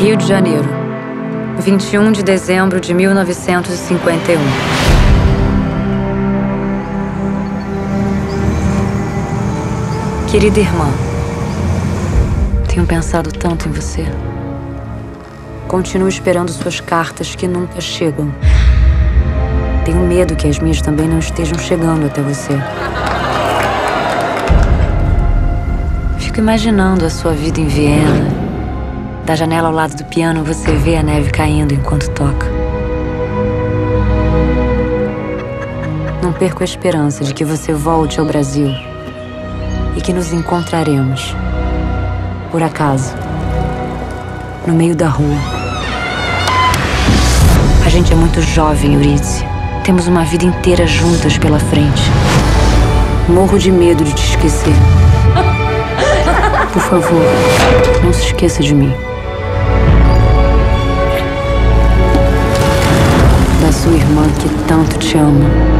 Rio de Janeiro, 21 de dezembro de 1951. Querida irmã, tenho pensado tanto em você. Continuo esperando suas cartas que nunca chegam. Tenho medo que as minhas também não estejam chegando até você. Fico imaginando a sua vida em Viena. Da janela ao lado do piano você vê a neve caindo enquanto toca. Não perco a esperança de que você volte ao Brasil e que nos encontraremos, por acaso, no meio da rua. A gente é muito jovem, Eurídice. Temos uma vida inteira juntas pela frente. Morro de medo de te esquecer. Por favor, não se esqueça de mim. Sua irmã que tanto te ama.